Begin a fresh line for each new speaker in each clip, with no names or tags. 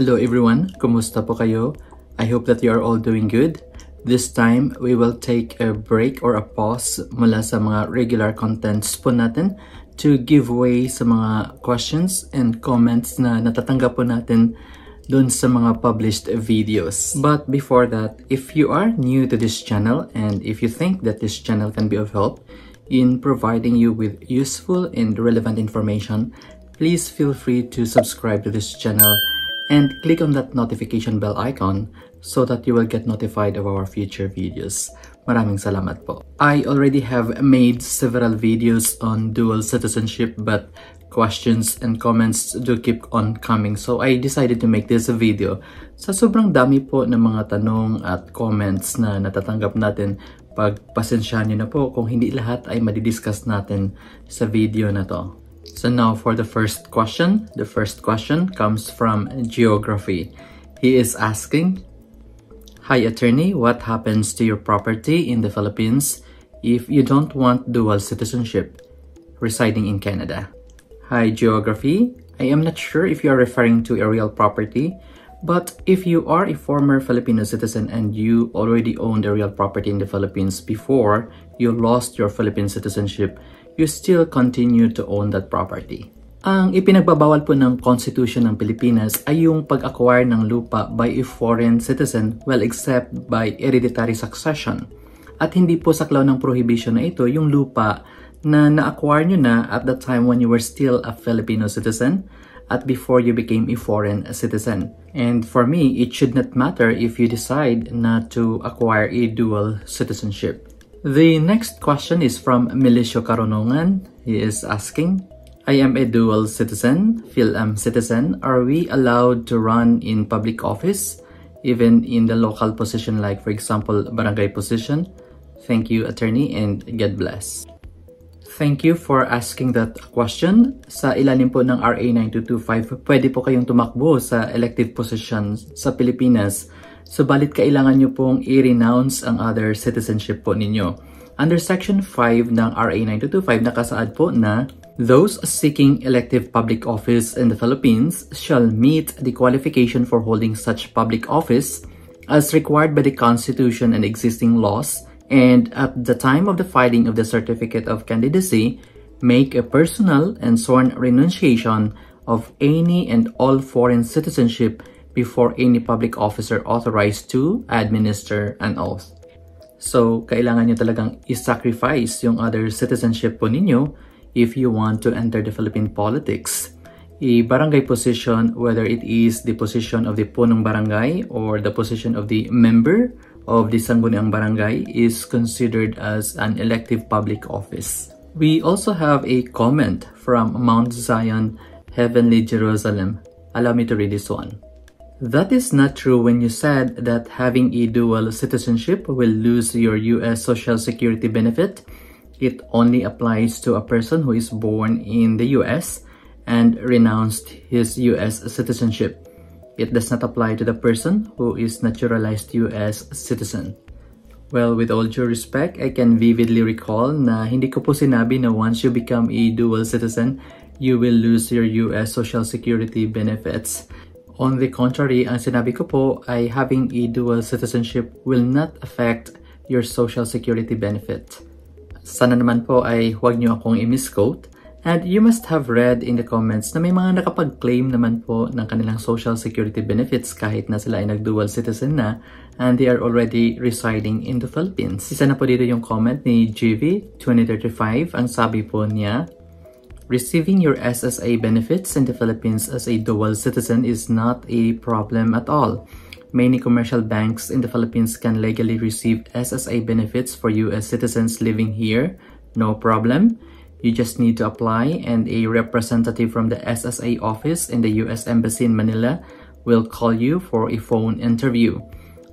Hello everyone, kumusta po kayo? I hope that you are all doing good. This time, we will take a break or a pause mula sa mga regular contents po natin to give way sa mga questions and comments na natatanggap po natin dun sa mga published videos. But before that, if you are new to this channel and if you think that this channel can be of help in providing you with useful and relevant information, please feel free to subscribe to this channel and click on that notification bell icon so that you will get notified of our future videos. Maraming salamat po. I already have made several videos on dual citizenship but questions and comments do keep on coming so I decided to make this a video. Sa sobrang dami po ng mga tanong at comments na natatanggap natin pagpasensyahan nyo na po kung hindi lahat ay madidiscuss natin sa video na to. So now for the first question. The first question comes from Geography. He is asking, Hi attorney, what happens to your property in the Philippines if you don't want dual citizenship residing in Canada? Hi Geography, I am not sure if you are referring to a real property, but if you are a former Filipino citizen and you already owned a real property in the Philippines before you lost your Philippine citizenship, you still continue to own that property. Ang ipinagbabawal po ng Constitution ng Pilipinas ay yung pag-acquire ng lupa by a foreign citizen well except by hereditary succession. At hindi po saklaw ng prohibition na ito yung lupa na na-acquire nyo na at the time when you were still a Filipino citizen at before you became a foreign citizen. And for me, it should not matter if you decide not to acquire a dual citizenship. The next question is from Milicio Karunungan. He is asking, I am a dual citizen, PhilAm um, citizen. Are we allowed to run in public office, even in the local position like, for example, barangay position? Thank you, attorney, and God bless. Thank you for asking that question. Sa ilalim po ng RA 9225, pwede po kayong tumakbo sa elective positions sa Pilipinas Subalit kailangan nyo pong i-renounce ang other citizenship po ninyo. Under Section 5 ng RA 9225 nakasaad po na Those seeking elective public office in the Philippines shall meet the qualification for holding such public office as required by the Constitution and existing laws and at the time of the filing of the certificate of candidacy make a personal and sworn renunciation of any and all foreign citizenship before any public officer authorized to administer an oath. So, kailangan nyo talagang i-sacrifice yung other citizenship po ninyo if you want to enter the Philippine politics. I-barangay position, whether it is the position of the punong barangay or the position of the member of the Sangguniang Barangay is considered as an elective public office. We also have a comment from Mount Zion, Heavenly Jerusalem. Allow me to read this one. That is not true when you said that having a dual citizenship will lose your US Social Security benefit. It only applies to a person who is born in the US and renounced his US citizenship. It does not apply to the person who is naturalized US citizen. Well, with all due respect, I can vividly recall na hindi ko po sinabi na once you become a dual citizen, you will lose your US Social Security benefits. On the contrary, ang sinabi ko po ay having a dual citizenship will not affect your social security benefit. Sana naman po ay huwag niyo akong i-misquote. And you must have read in the comments na may mga nakapag-claim naman po ng kanilang social security benefits kahit na sila ay nag-dual citizen na and they are already residing in the Philippines. Isa na po dito yung comment ni GV2035. Ang sabi po niya, Receiving your SSA benefits in the Philippines as a dual citizen is not a problem at all. Many commercial banks in the Philippines can legally receive SSA benefits for US citizens living here, no problem. You just need to apply and a representative from the SSA office in the US Embassy in Manila will call you for a phone interview.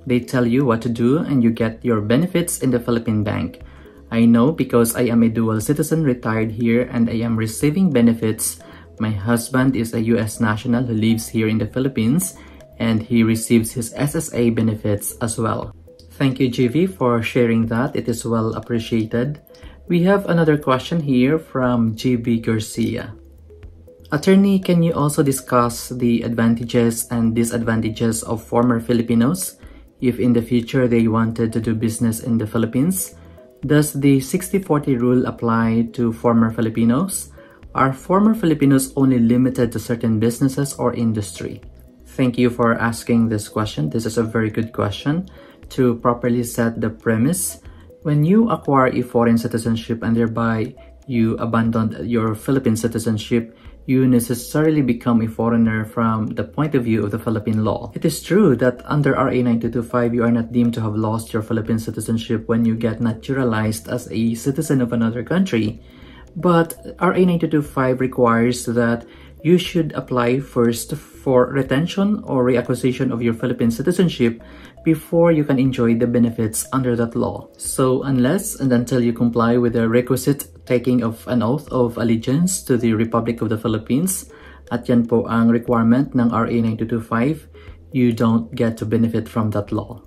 They tell you what to do and you get your benefits in the Philippine bank. I know because I am a dual citizen retired here and I am receiving benefits. My husband is a US national who lives here in the Philippines and he receives his SSA benefits as well. Thank you GV for sharing that. It is well appreciated. We have another question here from GB Garcia. Attorney, can you also discuss the advantages and disadvantages of former Filipinos if in the future they wanted to do business in the Philippines? Does the 60-40 rule apply to former Filipinos? Are former Filipinos only limited to certain businesses or industry? Thank you for asking this question. This is a very good question to properly set the premise. When you acquire a foreign citizenship and thereby you abandon your Philippine citizenship, you necessarily become a foreigner from the point of view of the Philippine law. It is true that under RA 9225, you are not deemed to have lost your Philippine citizenship when you get naturalized as a citizen of another country. But RA 9225 requires that you should apply first for retention or reacquisition of your Philippine citizenship before you can enjoy the benefits under that law. So unless and until you comply with the requisite taking of an oath of allegiance to the Republic of the Philippines, at yan po ang requirement ng RA 9225, you don't get to benefit from that law.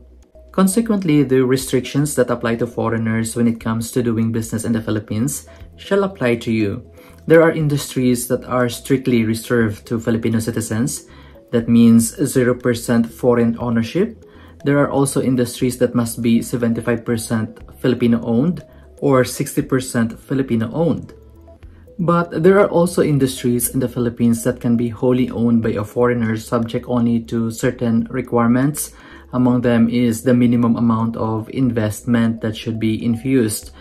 Consequently, the restrictions that apply to foreigners when it comes to doing business in the Philippines shall apply to you. There are industries that are strictly reserved to Filipino citizens. That means 0% foreign ownership. There are also industries that must be 75% Filipino owned or 60% Filipino owned. But there are also industries in the Philippines that can be wholly owned by a foreigner subject only to certain requirements. Among them is the minimum amount of investment that should be infused.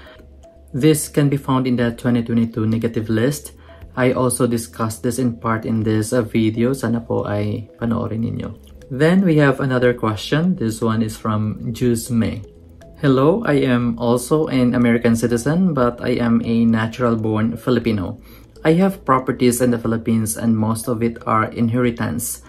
This can be found in the 2022 negative list. I also discussed this in part in this uh, video. Sana po ay panoorin ninyo. Then we have another question. This one is from Juice May. Hello, I am also an American citizen, but I am a natural-born Filipino. I have properties in the Philippines and most of it are inheritance.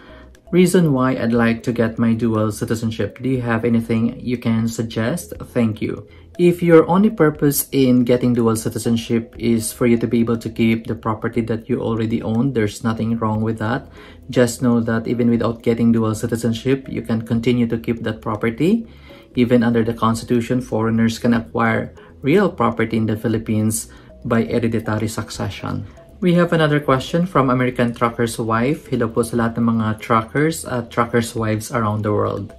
Reason why I'd like to get my dual citizenship. Do you have anything you can suggest? Thank you. If your only purpose in getting dual citizenship is for you to be able to keep the property that you already own, there's nothing wrong with that. Just know that even without getting dual citizenship, you can continue to keep that property. Even under the Constitution, foreigners can acquire real property in the Philippines by hereditary succession. We have another question from American Trucker's Wife. Hello po sa lahat ng mga truckers at truckers' wives around the world.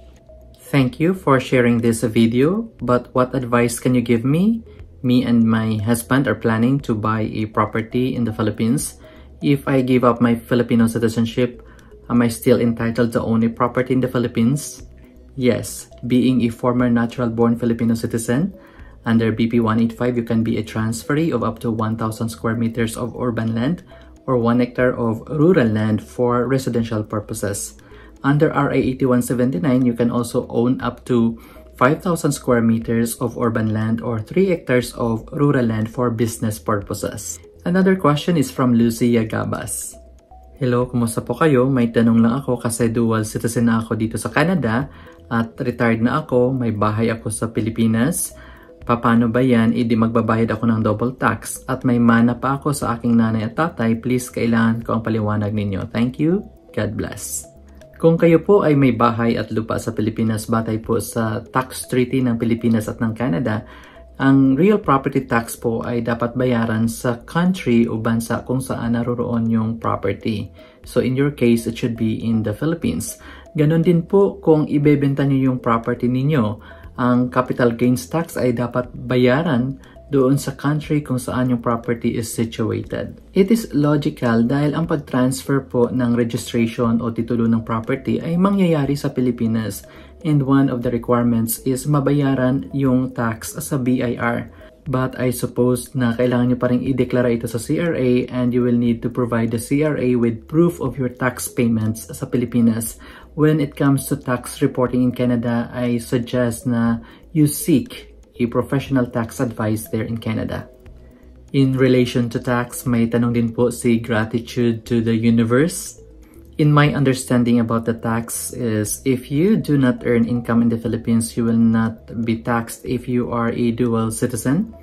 Thank you for sharing this video, but what advice can you give me? Me and my husband are planning to buy a property in the Philippines. If I give up my Filipino citizenship, am I still entitled to own a property in the Philippines? Yes, being a former natural-born Filipino citizen, under BP 185 you can be a transferee of up to 1,000 square meters of urban land or 1 hectare of rural land for residential purposes. Under RA 8179, you can also own up to 5,000 square meters of urban land or 3 hectares of rural land for business purposes. Another question is from Lucia Gabas. Hello, kumusta po kayo? May tanong lang ako kasi dual citizen na ako dito sa Canada at retired na ako, may bahay ako sa Pilipinas. Paano ba yan? Idi magbabayad ako ng double tax at may mana pa ako sa aking nanay at tatay. Please, kailangan ko ang paliwanag ninyo. Thank you. God bless. Kung kayo po ay may bahay at lupa sa Pilipinas batay po sa tax treaty ng Pilipinas at ng Canada, ang real property tax po ay dapat bayaran sa country o bansa kung saan naroroon yung property. So in your case, it should be in the Philippines. Ganon din po kung ibebenta niyo yung property ninyo. Ang capital gains tax ay dapat bayaran doon sa country kung saan yung property is situated. It is logical dahil ang pag-transfer po ng registration o titulo ng property ay mangyayari sa Pilipinas and one of the requirements is mabayaran yung tax sa BIR. But I suppose na kailangan nyo pa rin i-deklara ito sa CRA and you will need to provide the CRA with proof of your tax payments sa Pilipinas. When it comes to tax reporting in Canada, I suggest na you seek a professional tax advice there in Canada. In relation to tax, may tanong din po si Gratitude to the Universe in my understanding about the tax is if you do not earn income in the Philippines, you will not be taxed if you are a dual citizen.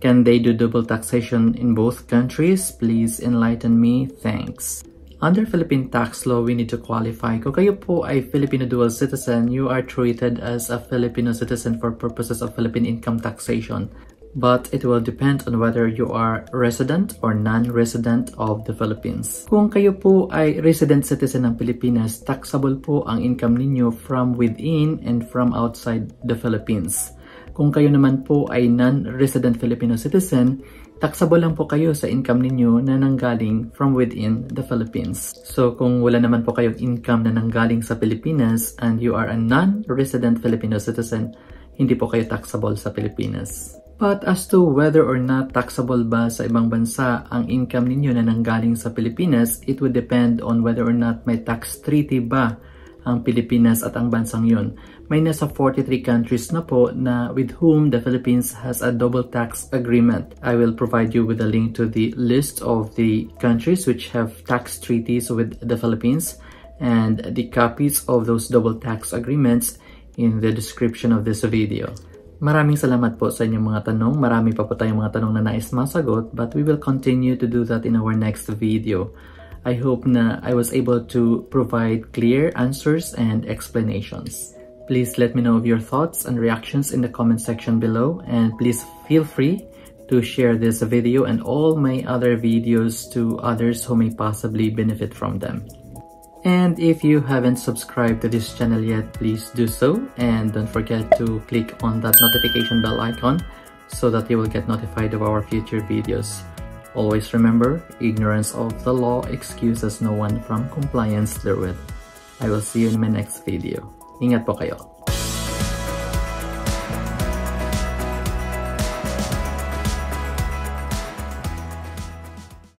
Can they do double taxation in both countries? Please enlighten me. Thanks. Under Philippine tax law, we need to qualify. Kung kayo po ay Filipino dual citizen, you are treated as a Filipino citizen for purposes of Philippine income taxation. but it will depend on whether you are resident or non-resident of the Philippines. Kung kayo po ay resident citizen ng Pilipinas, taxable po ang income ninyo from within and from outside the Philippines. Kung kayo naman po ay non-resident Filipino citizen, taxable lang po kayo sa income ninyo na nanggaling from within the Philippines. So kung wala naman po kayong income na nanggaling sa Pilipinas and you are a non-resident Filipino citizen, hindi po kayo taxable sa Pilipinas. But as to whether or not taxable ba sa ibang bansa ang income ninyo na nanggaling sa Pilipinas, it would depend on whether or not may tax treaty ba ang Pilipinas at ang bansang yun. May nasa 43 countries na po na with whom the Philippines has a double tax agreement. I will provide you with a link to the list of the countries which have tax treaties with the Philippines and the copies of those double tax agreements in the description of this video. Maraming salamat po sa inyong mga tanong. Marami pa po tayong mga tanong na nais masagot but we will continue to do that in our next video. I hope na I was able to provide clear answers and explanations. Please let me know of your thoughts and reactions in the comment section below and please feel free to share this video and all my other videos to others who may possibly benefit from them. And if you haven't subscribed to this channel yet, please do so and don't forget to click on that notification bell icon so that you will get notified of our future videos. Always remember, ignorance of the law excuses no one from compliance therewith. I will see you in my next video. Ingat po kayo.